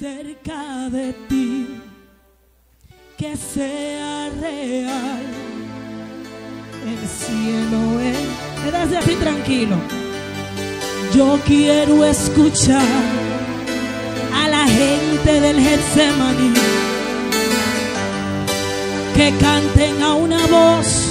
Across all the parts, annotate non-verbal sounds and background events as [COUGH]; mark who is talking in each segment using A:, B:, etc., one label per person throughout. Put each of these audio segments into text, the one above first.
A: cerca de ti, que sea real. El cielo es. Quédate así tranquilo. Yo quiero escuchar a la gente del Getsemaní que canten a una voz.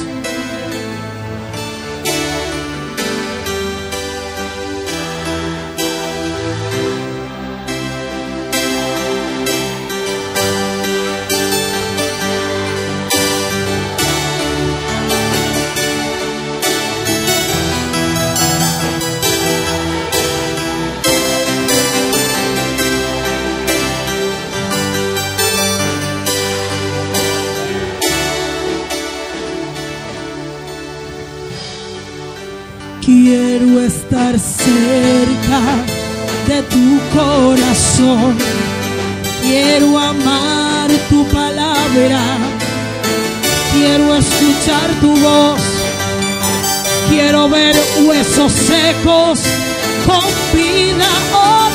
A: De tu corazón. Quiero amar tu palabra. Quiero escuchar tu voz. Quiero ver huesos secos con vida otra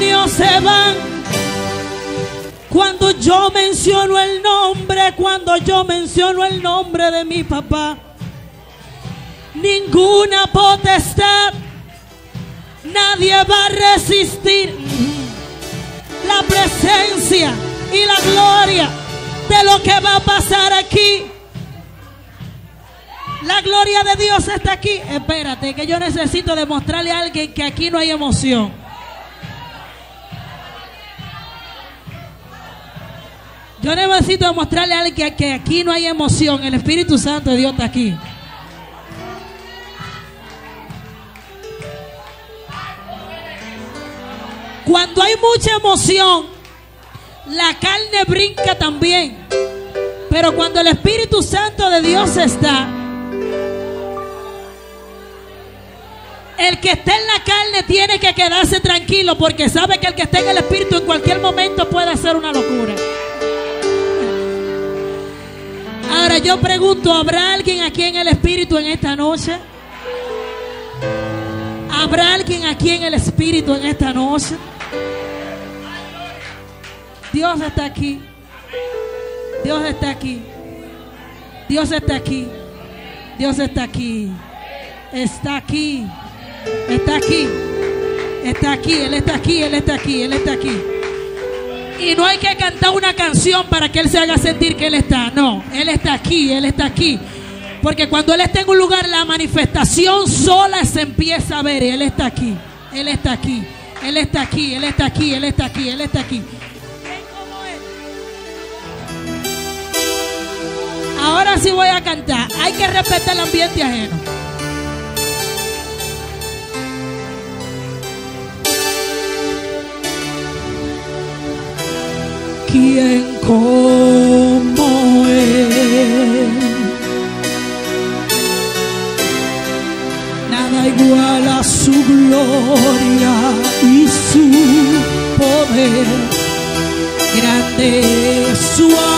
A: demonios se van. Cuando yo menciono el nombre, cuando yo menciono el nombre de mi papá, ninguna potestad, nadie va a resistir la presencia y la gloria de lo que va a pasar aquí. La gloria de Dios está aquí. Espérate, que yo necesito demostrarle a alguien que aquí no hay emoción. Yo necesito demostrarle a alguien que, que aquí no hay emoción. El Espíritu Santo de Dios está aquí. Cuando hay mucha emoción, la carne brinca también. Pero cuando el Espíritu Santo de Dios está, el que está en la carne tiene que quedarse tranquilo porque sabe que el que está en el Espíritu en cualquier momento puede hacer una locura. Yo pregunto, ¿habrá alguien aquí en el Espíritu en esta noche? ¿Habrá alguien aquí en el Espíritu en esta noche? Dios está aquí. Dios está aquí. Dios está aquí. Dios está aquí. Está aquí. Está aquí. Está aquí. Él está aquí. Él está aquí. Él está aquí. Y no hay que cantar una canción para que Él se haga sentir que Él está. No. Él está aquí. Él está aquí. Porque cuando Él está en un lugar, la manifestación sola se empieza a ver. Él está aquí. Él está aquí. Él está aquí. Él está aquí. Él está aquí. Él está aquí. Ahora sí voy a cantar. Hay que respetar el ambiente ajeno. ¿Quién como él? Nada igual a su gloria y su poder. Grande es su amor.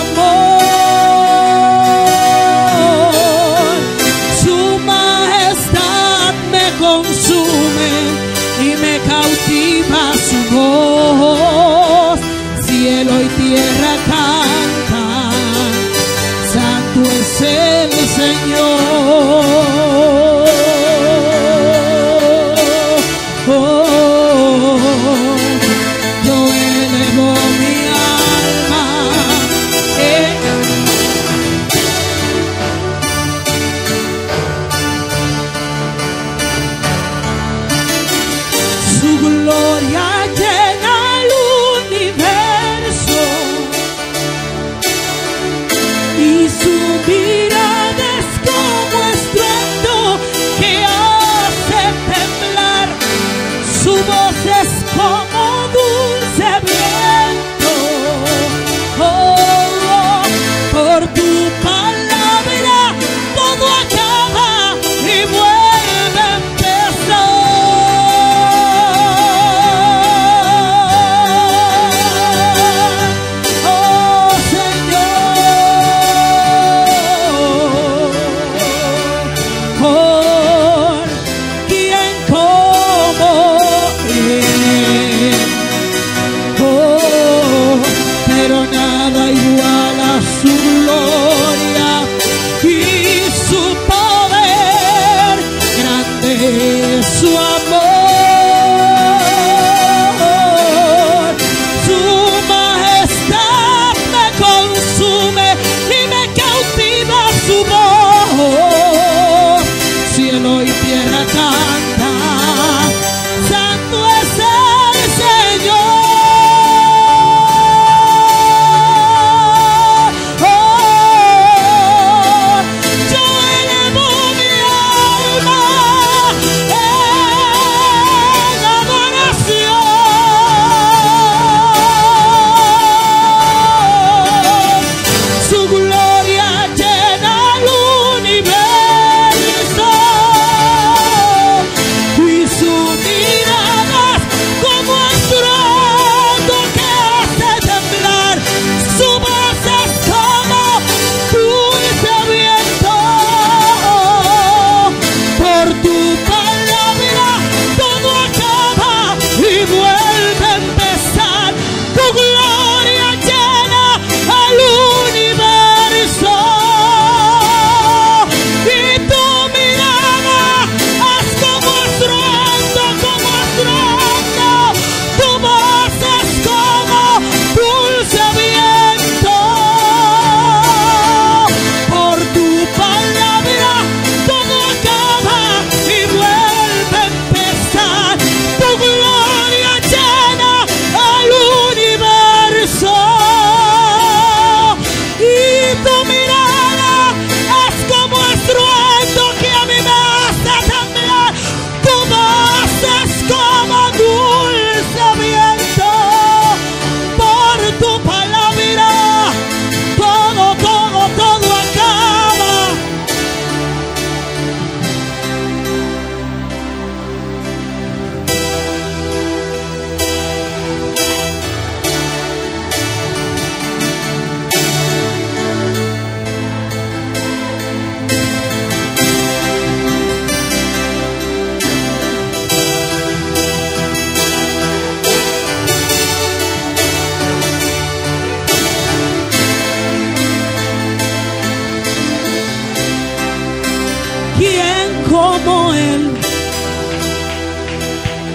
A: como Él?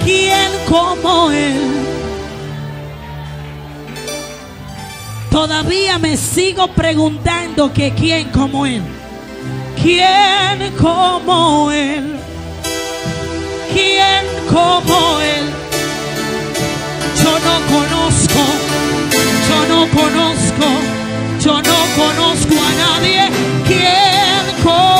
A: ¿Quién como Él? Todavía me sigo preguntando que quién como Él. ¿Quién como Él? ¿Quién como Él? Yo no conozco, yo no conozco, yo no conozco a nadie. ¿Quién como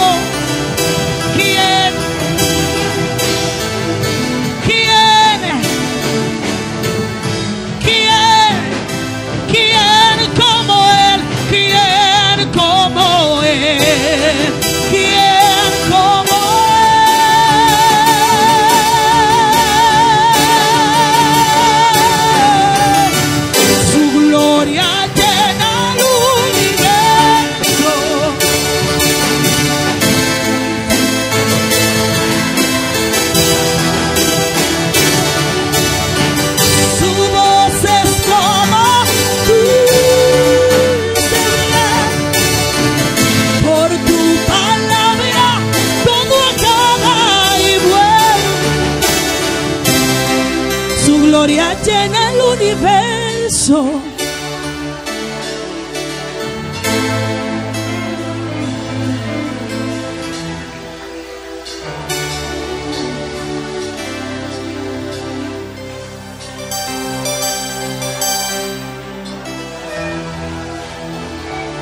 A: gloria llena el universo.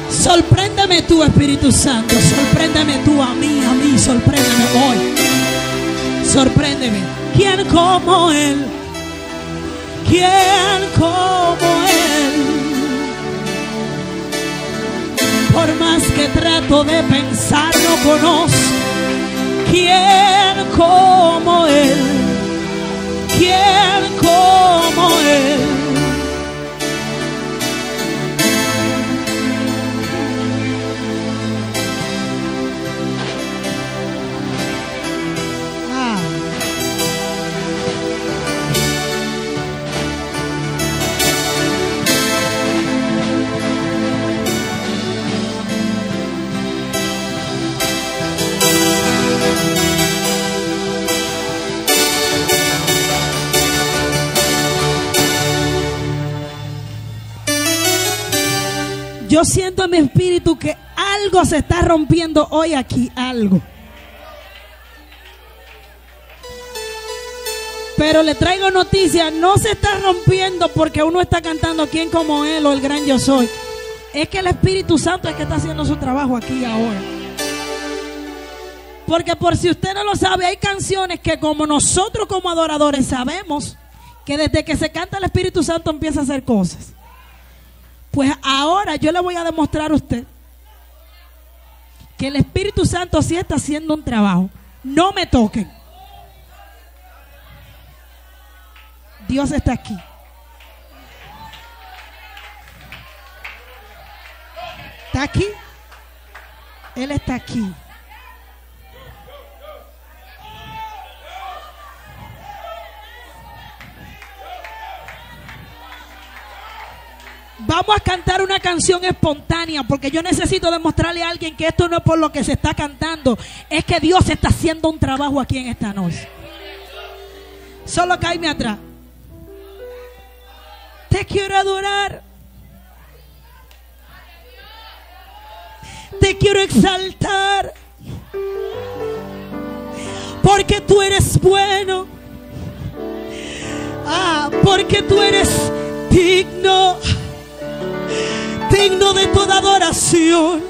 A: Sorpréndeme tú, Espíritu Santo. Sorpréndeme tú a mí, a mí. Sorpréndeme hoy. Sorpréndeme. ¿Quién como Él? ¿Quién como Él? Por más que trato de pensar, no conozco. ¿Quién como Él? ¿Quién Yo siento en mi espíritu que algo se está rompiendo hoy aquí, algo. Pero le traigo noticias, no se está rompiendo porque uno está cantando quién como él o el gran yo soy. Es que el Espíritu Santo es que está haciendo su trabajo aquí ahora. Porque por si usted no lo sabe, hay canciones que como nosotros como adoradores sabemos que desde que se canta el Espíritu Santo empieza a hacer cosas. Pues ahora yo le voy a demostrar a usted que el Espíritu Santo sí está haciendo un trabajo. No me toquen. Dios está aquí. ¿Está aquí? Él está aquí. Vamos a cantar una canción espontánea porque yo necesito demostrarle a alguien que esto no es por lo que se está cantando, es que Dios está haciendo un trabajo aquí en esta noche. Solo caíme atrás. Te quiero adorar. Te quiero exaltar. Porque tú eres bueno. Ah, porque tú eres digno digno de toda adoración,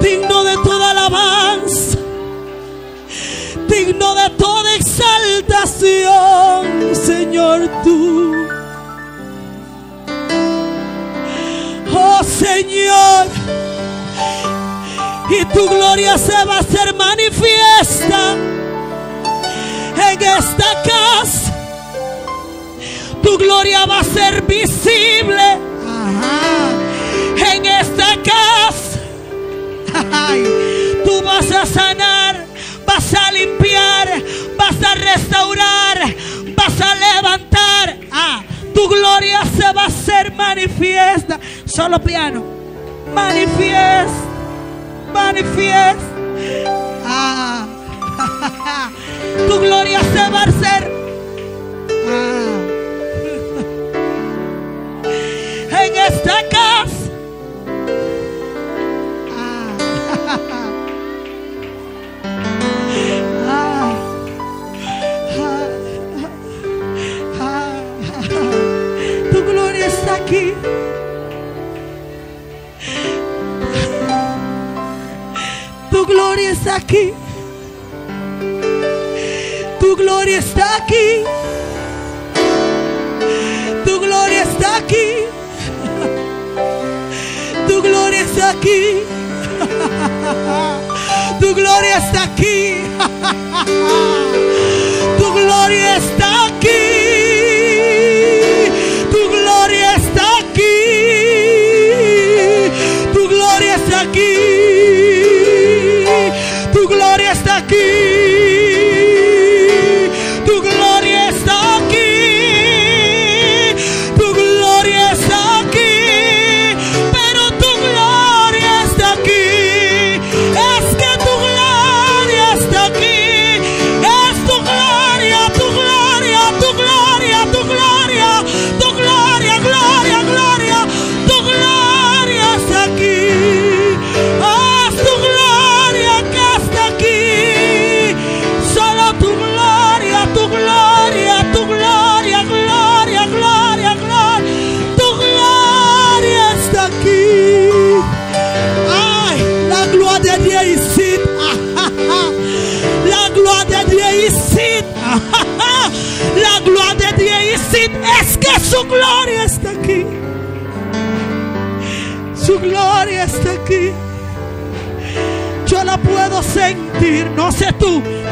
A: digno de toda alabanza, digno de toda exaltación, Señor tú. Oh Señor, y tu gloria se va a hacer manifiesta en esta casa. Tu gloria va a ser visible en esta casa. tú vas a sanar, vas a limpiar, vas a restaurar, vas a levantar. Ah, tu gloria se va a hacer manifiesta. Solo piano. Manifiesta. Manifiesta. Ah. [LAUGHS] tu gloria se va a hacer. Ah. En gloria está aquí. [LAUGHS] Tu gloria está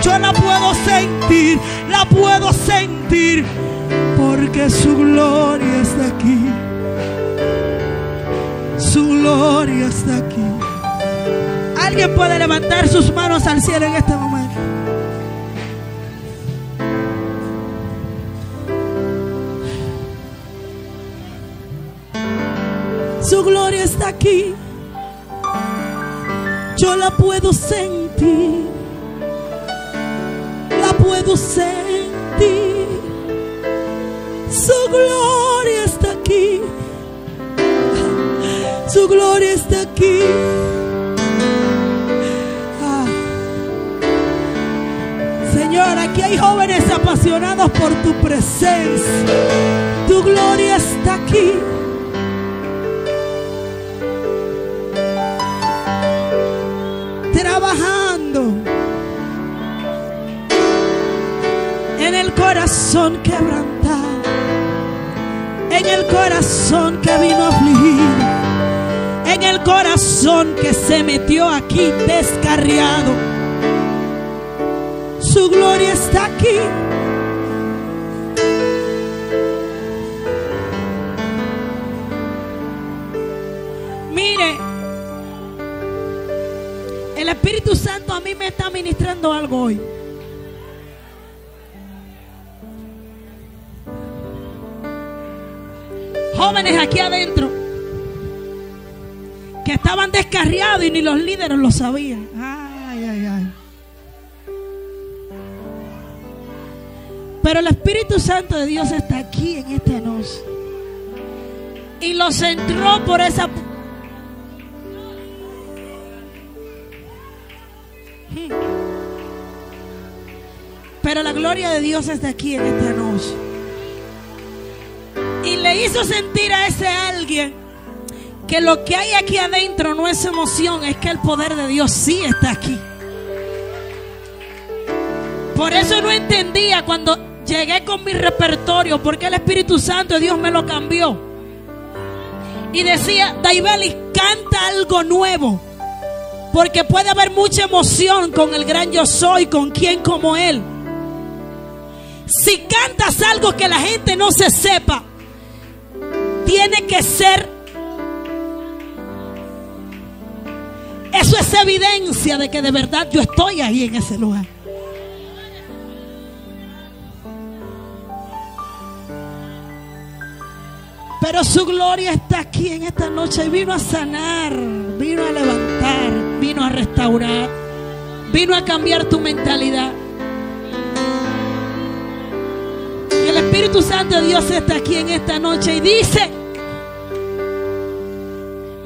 A: yo la puedo sentir, la puedo sentir, porque su gloria está aquí. Su gloria está aquí. Alguien puede levantar sus manos al cielo en este momento. Su gloria está aquí. Yo la puedo sentir. Puedo sentir. Su gloria está aquí. Su gloria está aquí. Ah. Señor, aquí hay jóvenes apasionados por tu presencia. Tu gloria está aquí. Trabajando corazón quebrantado, en el corazón que vino afligido, en el corazón que se metió aquí descarriado. Su gloria está aquí. Mire, el Espíritu Santo a mí me está ministrando algo hoy. Jóvenes aquí adentro que estaban descarriados y ni los líderes lo sabían. Ay, ay, ay. Pero el Espíritu Santo de Dios está aquí en esta noche. Y los entró por esa Pero la gloria de Dios está aquí en esta noche. Hizo sentir a ese alguien que lo que hay aquí adentro no es emoción, es que el poder de Dios sí está aquí. Por eso no entendía cuando llegué con mi repertorio, porque el Espíritu Santo de Dios me lo cambió. Y decía, Daibeli, canta algo nuevo. Porque puede haber mucha emoción con el gran yo soy, con quien como Él. Si cantas algo que la gente no se sepa, tiene que ser... Eso es evidencia de que de verdad yo estoy ahí en ese lugar. Pero su gloria está aquí en esta noche y vino a sanar, vino a levantar, vino a restaurar, vino a cambiar tu mentalidad. Y el Espíritu Santo de Dios está aquí en esta noche y dice,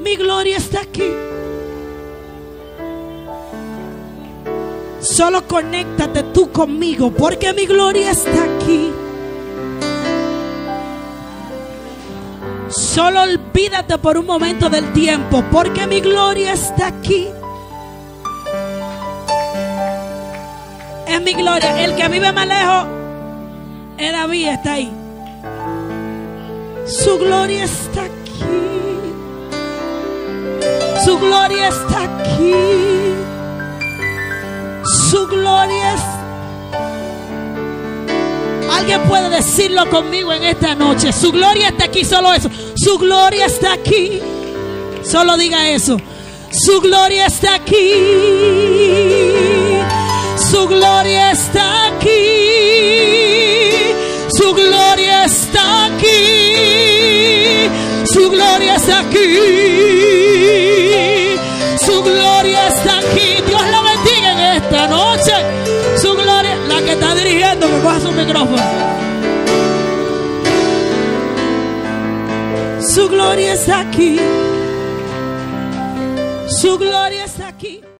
A: mi gloria está aquí. Solo conéctate tú conmigo porque mi gloria está aquí. Solo olvídate por un momento del tiempo, porque mi gloria está aquí. Es mi gloria. El que vive más lejos es David, está ahí. Su gloria está aquí. Su gloria está aquí. Su gloria está Alguien puede decirlo conmigo en esta noche. Su gloria está aquí, solo eso. Su gloria está aquí. Solo diga eso. Su gloria está aquí. Su gloria está aquí. Su gloria está aquí. Su gloria está aquí. Gloria está aquí. Dios la bendiga en esta noche. Su gloria, la que está dirigiendo, que coja su micrófono. Su gloria está aquí. Su gloria está.